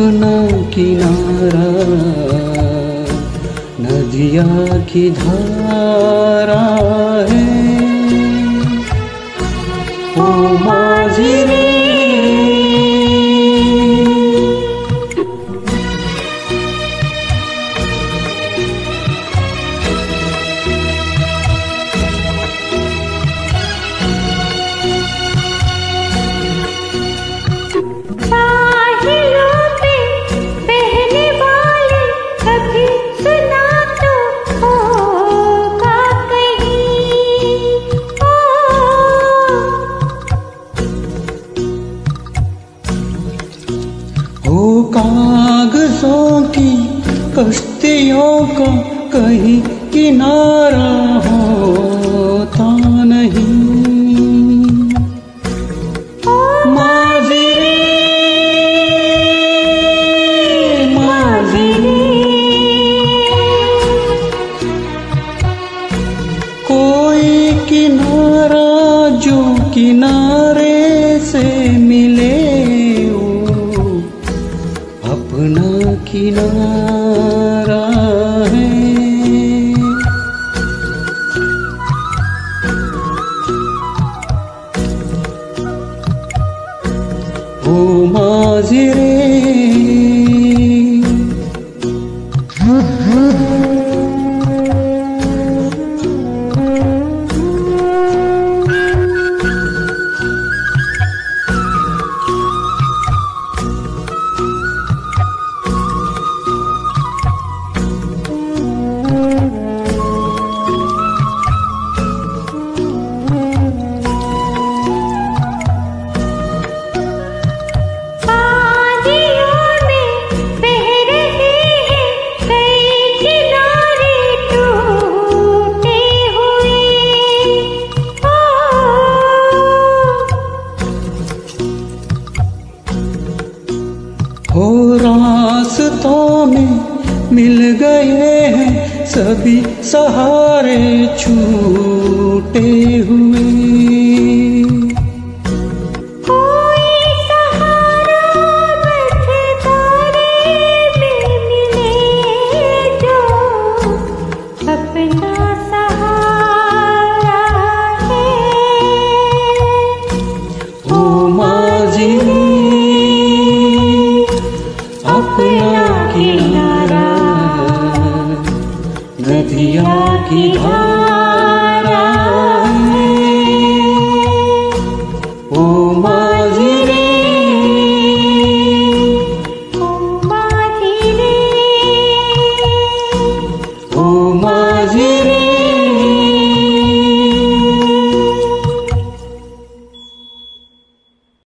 अपना किनारा नदिया की धारा है ओ माझी कश्तियों का कहीं किनारा होता नहीं। माझी रे कोई किनारा जो किनारे से अपना किनारा है। ओ माझी हो रास्तों में मिल गए हैं सभी सहारे छूटे हुए। किनारा नदिया की धारा